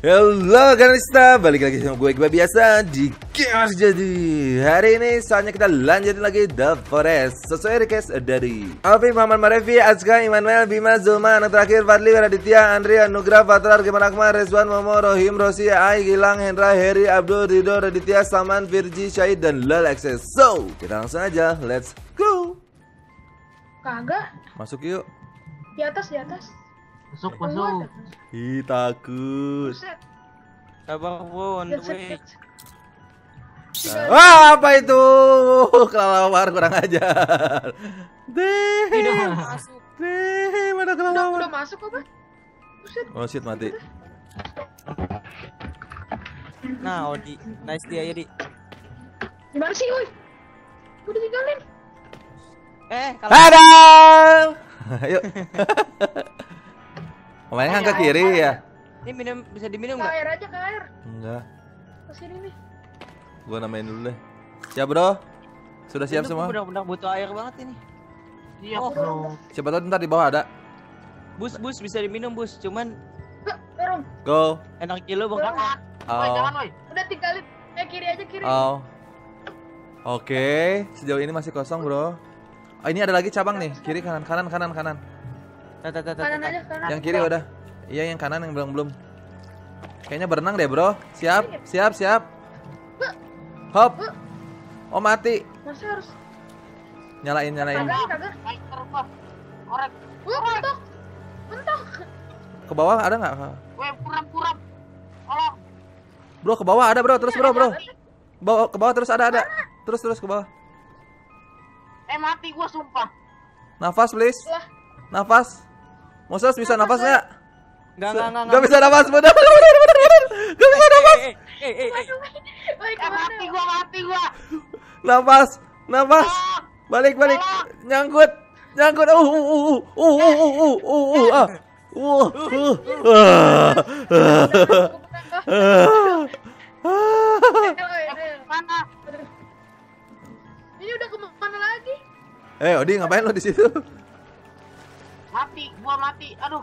Halo Ganista, balik lagi sama gue Iqbal biasa di Chaos Jadi. Hari ini saatnya kita lanjutin lagi The Forest. Sesuai request dari Alvin, Muhammad Marevi, Azka, Immanuel, Bima, Zulma, anak terakhir Fadli, Raditya, Andri, Anugrah, Fatrar, Geman Akmal, Rezwan, Momo, Rohim, Rosi, Ai, Gilang, Hendra, Heri, Abdul, Rido, Raditya, Salman, Virji, Syahid, dan Lel Access. So, kita langsung aja, let's go. Kagak, Masuk yuk. Di atas, di atas. Masuk, masuk. Ih takut bro, on the buset, way. buset. Wah, apa itu? Kelelawar kurang ajar. Deh. Tidak masuk. Deh, mana Udah, kelelawar? udah masuk apa? Buset, Oh shit, mati. Nah, Odi, nice dia ya di. gimana sih, woi? Udah tinggalin. Eh, kalau Ada. Ayo. Kemarin kan ke kiri ya? ini minum bisa diminum nggak? air aja, ke air. Enggak. Ke sini nih. Gua namain dulu deh. Siap, Bro? Sudah siap Ini semua? Benar-benar butuh air banget ini. Iya, Oh. bro. Siapa tahu ntar di bawah ada. Bus, bus bisa diminum bus. Cuman. Go. enak kilo bang. Woi, jangan, Oh. woi. Udah tinggalin. Eh, kiri aja, kiri. Oh. Oke, sejauh ini masih kosong, Bro. Oh, ini ada lagi cabang nih. Kiri kanan kanan kanan kanan. Tat, tat, tat, tat, Kanan tat. aja, kanan. Yang kiri udah. Iya, yang kanan yang belum belum. Kayaknya berenang deh, Bro. Siap, siap, siap. Hop. Oh, mati. Masa harus... Nyalain, nyalain. Kagak, kagak. Korek. Wah, mentok. Mentok. Ke bawah ada nggak? Puram-puram. Tolong. Bro, ke bawah ada, Bro. Terus, Bro, Bro. Bawa ke bawah terus ada ada. Terus terus ke bawah. Eh, mati gua sumpah. Nafas, please. Lah. Nafas. Moses bisa nafas nggak? Enggak, enggak, enggak. Nggak bisa nafas, bener, bener, bener, bener. Nggak bisa nafas. Eh, eh, eh, eh. Eh, mati gua, mati gua. Nafas, nafas. Ah, Balik, balik. Nyangkut. Nyangkut. Uh, uh, uh, uh, uh, uh, uh, uh, uh, ah. Uh, uh, ah. Ah. Ah. Eh, eh. mana? Aduh. Ini udah ke mana lagi? Eh, Odi ngapain lo di situ? Mati, gua mati. Aduh.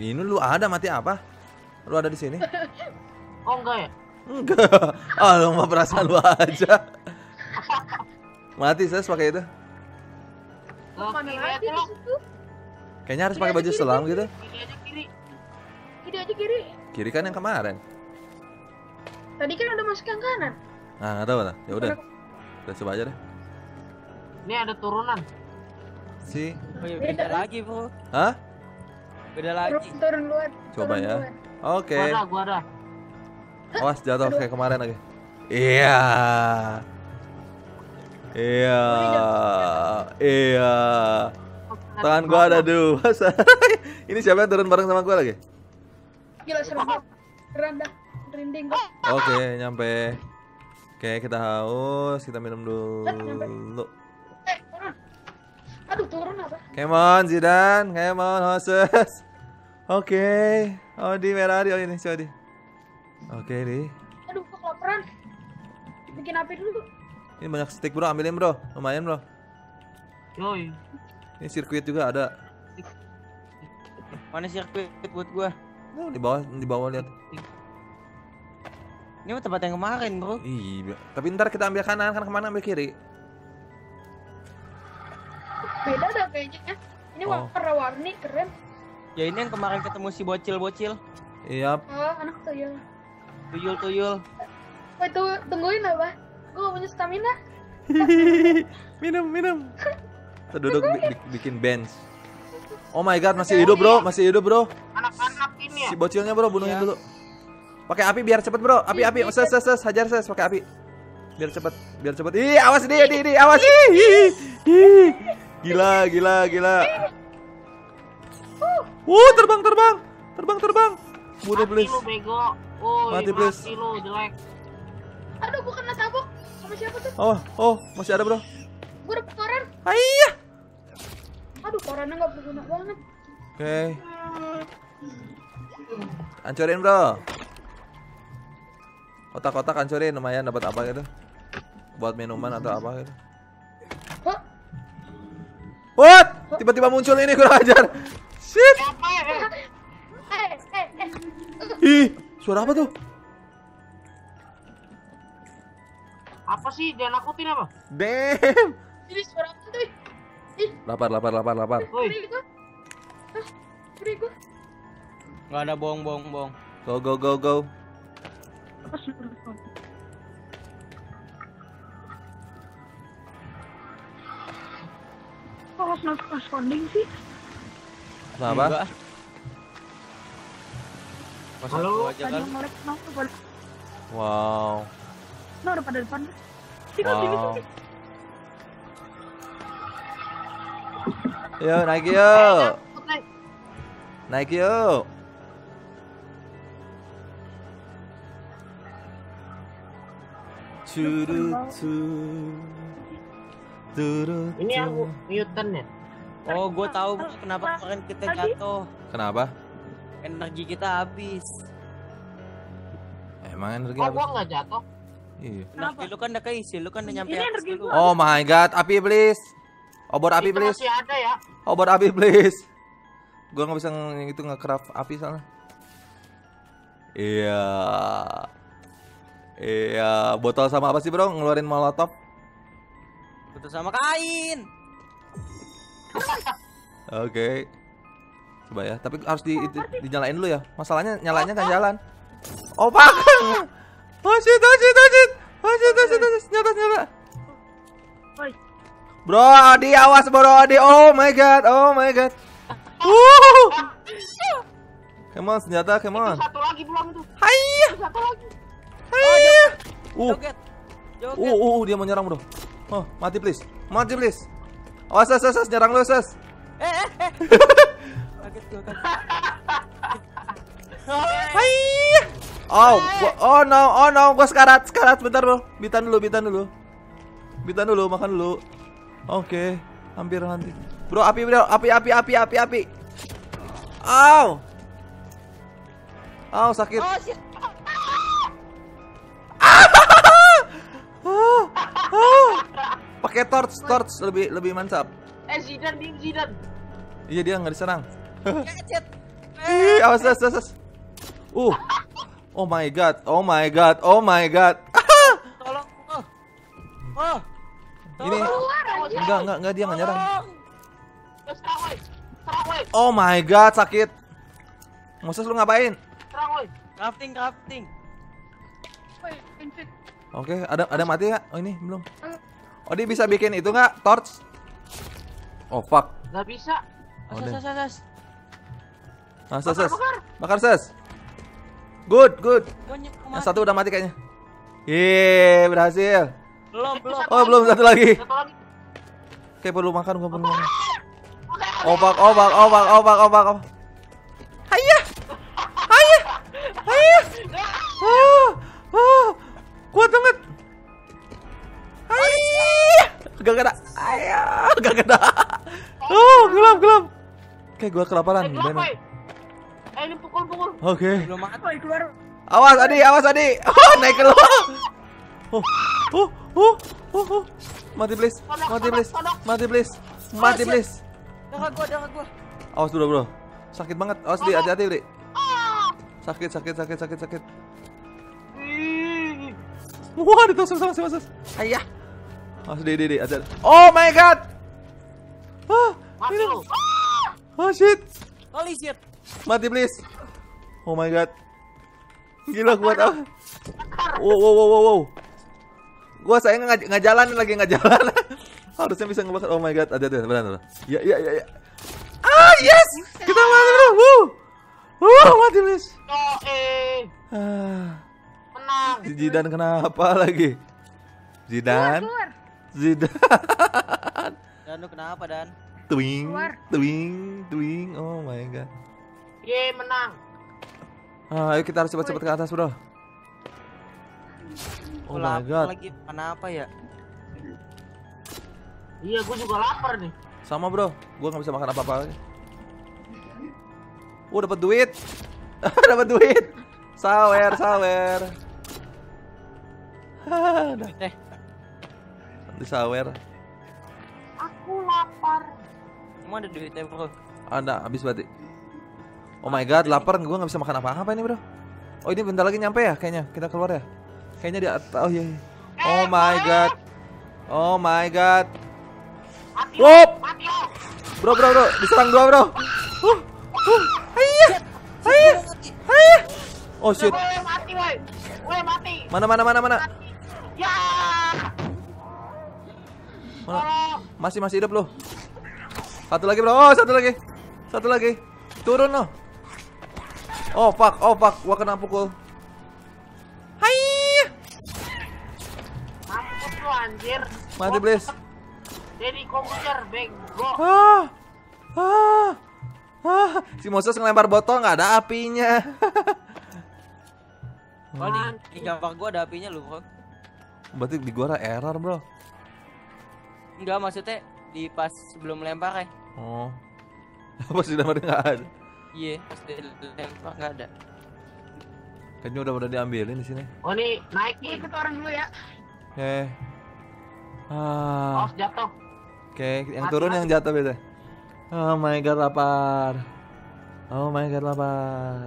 Ini lu ada mati apa? Lu ada di sini? Oh, enggak ya? Enggak. Ah, lu mah perasaan lu aja. Mati saya pakai itu. Kiri lagi? Kayaknya harus pakai baju selam gitu. Kiri aja, kiri. Kiri aja, kiri. Kiri kan yang kemarin. Tadi kan udah masuk yang kanan. Nah, enggak tahu lah. Ya udah. Kita coba aja deh. Ini ada turunan. Si. Oh, iya, beda lagi bro. Hah? Beda Turun, lagi. turun duluan. Coba turun ya. Oke. Gua ada, gua ada. Awas jatuh kayak kemarin lagi. Iya. Iya. Iya. Tangan gua ada dua. Ini siapa yang turun bareng sama gua lagi? Gila banget. Keren dah. Merinding gua. Oke, nyampe. Oke, kita haus, kita minum dulu. Turun. Aduh, turun apa? Come on, Zidane. Come on, horses. Oke. Odi merah di oh ini si Odi. Oke, di. Aduh, kok kelaparan. Bikin api dulu. Ini banyak stick, Bro. Ambilin, Bro. Lumayan, Bro. Yoi. Ini sirkuit juga ada. Mana sirkuit buat gua? Oh, di bawah, di bawah lihat. Ini tempat yang kemarin bro. Iya, tapi ntar kita ambil kanan, kan ke mana ambil kiri? Beda dah kayaknya. Ini Oh. warna-warni keren. Ya ini yang kemarin ketemu si bocil-bocil. Iya. Oh, anak tuyul. Tuyul-tuyul. Woi, tuh, tungguin apa? Gue gak punya stamina. minum, minum. Kita duduk bi- bi- bikin bench. Oh my god, masih hidup bro, masih hidup bro. Anak-anak ini ya. Si bocilnya bro, bunuhin Iya. dulu. Pakai api biar cepet bro, api api, ses ses ses, hajar ses, pakai api. Biar cepet, biar cepet. Ih, awas dia, di, di, awas. Ih. Gila, gila, gila. Uh, terbang, terbang, terbang, terbang. Bunuh Mati please. lu bego. Woi, Mati, please. mati lu jelek. Aduh, gue kena tabok. Sama siapa tuh? Oh, oh, masih ada bro. Gue dapet koran. Ayah. Aduh, korannya gak berguna banget. Oke. Hancurin bro. Kotak-kotak hancurin lumayan dapat apa gitu. Buat minuman atau apa gitu. Tiba-tiba muncul ini kurang ajar. Shit. Eh, Eh, eh. Ih, suara apa tuh? Apa sih? Dia nakutin apa? Damn. Ini suara apa tuh? Lapar, lapar, lapar, lapar. Woi, Ngeri gua. Hah? Ngeri gua. Nggak ada bohong bohong bohong. Go, go, go, go. Not responding sih? Kenapa? Masa Halo? gua aja Tadi kan. Pada... Wow. Nah, udah pada depan. Sini, sini, Wow. sini. Yo, naik Eh, yuk. Naik yuk. Curutu. Turutu. Ini aku mutant ya. Oh, gue tahu kenapa kemarin kita jatuh. Kenapa? Energi kita habis. Emang energi apa? gua nggak jatuh? Iya. Energi lu kan udah keisi, lu kan udah nyampe Ini atas energi dulu. gua. Oh my god, api iblis. Obor api Itu iblis. masih ada ya. Obor api iblis. Gua nggak bisa itu nge-craft api sana. Iya. Iya, botol sama apa sih, Bro? Ngeluarin molotov. Putus sama kain. Oke. Coba ya, tapi harus di, di- dinyalain dulu ya. Masalahnya nyalanya kan jalan. Oh, pak. Oh shit, oh shit, oh shit. Oh shit, oh shit, oh shit. Nyata, nyata. Woi, Bro, Adi awas bro, Adi. Oh my god, oh my god. Wuh. Come on, senjata, come on. Itu satu lagi belum itu. Hai. Satu lagi. Hai. Uh, Joget. Joget. uh, uh, dia mau nyerang bro. Oh, mati please, mati please. Awas, ses, ses, nyerang lu, ses. Eh, eh, eh. Kaget gua. Hai. Oh, gua, oh no, oh no, gua sekarat, sekarat. Bentar bro, bitan dulu, bitan dulu. Bitan dulu, makan dulu. Oke, hampir nanti. Bro, api bro, api, api, api, api, api. Aw. Aw, sakit. Oh, shit. Torch, lebih lebih mantap. Eh Zidan, dia Zidan. Iya dia nggak diserang. Ih, awas, awas, awas. Uh. Oh my god, oh my god, oh my god. Tolong. Oh. Oh. Ini enggak enggak enggak dia nggak nyerang. Terus serang woi. Serang woi. Oh my god, sakit. Moses lu ngapain? Serang woi. Crafting, crafting. Oke, ada ada mati ya? Oh ini belum. Oh dia bisa bikin itu nggak? Torch? Oh fuck. Gak bisa. Oh, sas, sas, sas. Nah, ses, ses. Bakar, Bakar ses. Good, good. Yang satu udah mati kayaknya. Yeay, berhasil. Belum, belum. Oh, belum satu lagi. Satu lagi. Oke, perlu makan, gua perlu makan. Obak, obak, obak, obak, obak, obak. Hayya. Hayya. Hayya. Ah, ah, kuat banget. Hayya. Gak ada. Ayah, gak ada. Oh, gelap, gelap. Oke, gua kelaparan. Eh, gelap. Eh, ini pukul-pukul. Oke. Belum makan. Woi, keluar. Awas Adi, awas Adi. Oh, naik ke luar. Oh, oh, oh, oh, oh. Mati please, mati please, mati please, mati please. Dekat gua, dekat gua. Awas dulu bro, sakit banget. Awas di, hati-hati di. Sakit, sakit, sakit, sakit, sakit. Ih. Wah, ditusuk sama si Mas. Ayah. Awas di, di, hati Oh my god. Ah, Mati ini- lu. Oh shit. Holy shit. Mati please. Oh my god. Gila kuat ah. Wow wow wow wow. wow. Gua saya nggak nggak jalan lagi nggak jalan. Harusnya bisa ngebakar. Oh my god. Ada ada benar benar. Ya ya ya ya. Ah yes. Kita mati bro. Woo. Woo mati please. Oh, eh. Ah. Menang. Si Zidan kenapa lagi? Zidan. Keluar. Zidan. Dan lu kenapa, Dan? Twing, Keluar. twing, twing. Oh my god. Ye, menang. Ah, ayo kita harus cepat-cepat ke atas, Bro. Oh my god. Lagi kenapa ya? Iya, gua juga lapar nih. Sama, Bro. Gua nggak bisa makan apa-apa lagi. Oh, dapat duit. dapat duit. Sawer, sawer. Dah, Eh, Nanti sawer. Aku lapar. emang ada duitnya, Bro? Ada habis berarti. Oh my god, lapar. Gua nggak bisa makan apa-apa ini, Bro. Oh ini bentar lagi nyampe ya kayaknya. Kita keluar ya. Kayaknya di atas. Oh iya. iya. Oh my god. Oh my god. Wop. Bro bro bro, diserang dua bro. Uh, uh, Ayah. Ayah. Ayah. Oh shit. Woi mati woi. Woi mati. Mana mana mana mana. Mana? Masih masih hidup loh. Satu lagi bro. Oh satu lagi. Satu lagi. Turun loh. Oh fuck, oh fuck, gua kena pukul. Hai. Mampus lu anjir. Mati please. Jadi komputer bego. Ah. Ah. Ah. Si Moses ngelempar botol nggak ada apinya. Oh di, di gambar gua ada apinya lu bro. Berarti di gua ada error, Bro. Enggak maksudnya di pas sebelum lempar ya. Oh. Apa sih namanya nggak ada? Iya, pas di lempar nggak ada. Kayaknya udah udah diambilin di sini. Oh nih naik nih. ikut orang dulu ya. Oke. Ah. Oh jatuh. Oke, yang Mati, turun mati. yang jatuh beda. Oh my god lapar. Oh my god lapar.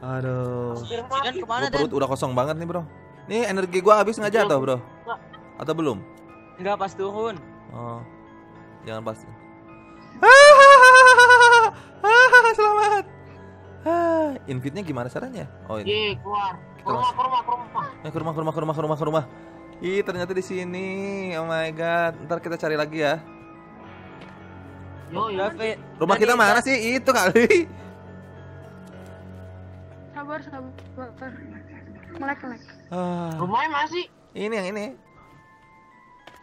Aduh. Dan mati. ke mana Gua perut Dan? udah kosong banget nih, Bro. Nih energi gua habis nggak jatuh, Bro? Atau belum? Enggak pas turun. Oh. Jangan pasti. Ah, selamat. Ah, invite-nya gimana caranya? Oh, ini. Ye keluar. Ke rumah ke rumah ke rumah. Eh, ke rumah, ke rumah, ke rumah, ke rumah, ke rumah. Ih, ternyata di sini. Oh my god. Ntar kita cari lagi ya. Yo yo. David. Rumah kita mana sih? Itu kali. Sabar, sabar. Melek, melek. Ah, Rumahnya masih. ini yang ini.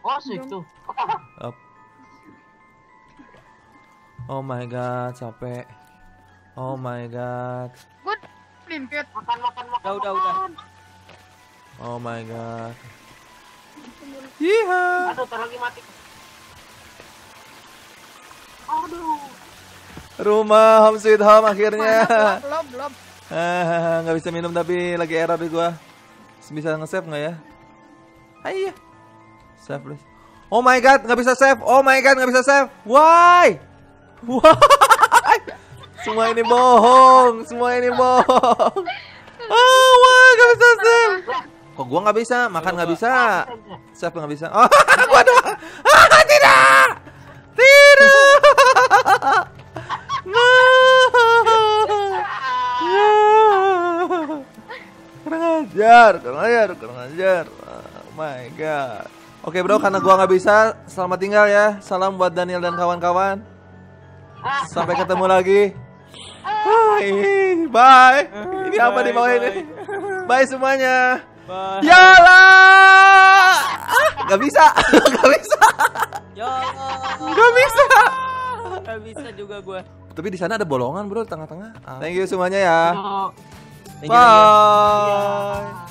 Oh situ. Up. Oh my god, capek. Oh my god. Gue limpit. Makan makan makan. Udah, udah, udah. Oh my god. Iya. Aduh ntar lagi mati. Aduh. Rumah home sweet home akhirnya. Belum, belum. Ah, nggak bisa minum tapi lagi error di gua. Bisa nge-save nggak ya? Ayo. Save please. Oh my god, nggak bisa save. Oh my god, nggak bisa save. Why? Why? Semua ini bohong. Semua ini bohong. Oh, why nggak bisa save? Kok gua nggak bisa? Makan nggak bisa. Save nggak bisa. Oh, gua ada. Ah, tidak. Tidak. No. Kurang ajar, kurang ajar, kurang ajar. Oh my god. Oke bro, karena gua nggak bisa, selamat tinggal ya. Salam buat Daniel dan kawan-kawan. Sampai ketemu lagi. Hai, bye. Ini apa di bawah ini? Bye semuanya. Bye. Yalah. Ah, nggak bisa, nggak bisa, nggak bisa. Gak bisa juga gua. Tapi di sana ada bolongan bro di tengah-tengah. Ah. Thank you semuanya ya. Yo. Thank you, thank you. Bye.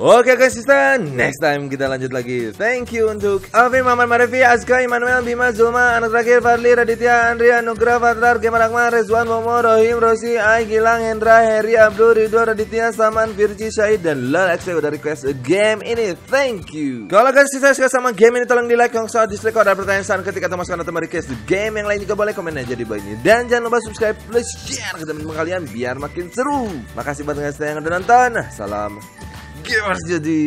Oke guys, assistant. Next time kita lanjut lagi. Thank you untuk Alvin, Maman Marevi, Azka, Immanuel, Bima, Zulma, anak terakhir Fadli, Raditya, Andrea, Nugra, Fadlar, Gemar Akmal, Rezwan, Momo, Rohim, Rosi, Ai, Gilang, Hendra, Heri, Abdul, Ridho, Raditya, Saman, Virji, Syahid, dan Lal XP udah request game ini. Thank you. Kalau guys suka sama game ini tolong di like, kalau dislike, kalau ada pertanyaan ketika atau masukan atau request game yang lain juga boleh komen aja di bawah ini. Dan jangan lupa subscribe, plus share ke teman-teman kalian biar makin seru. Makasih buat guys yang udah nonton. Salam και μας γιατί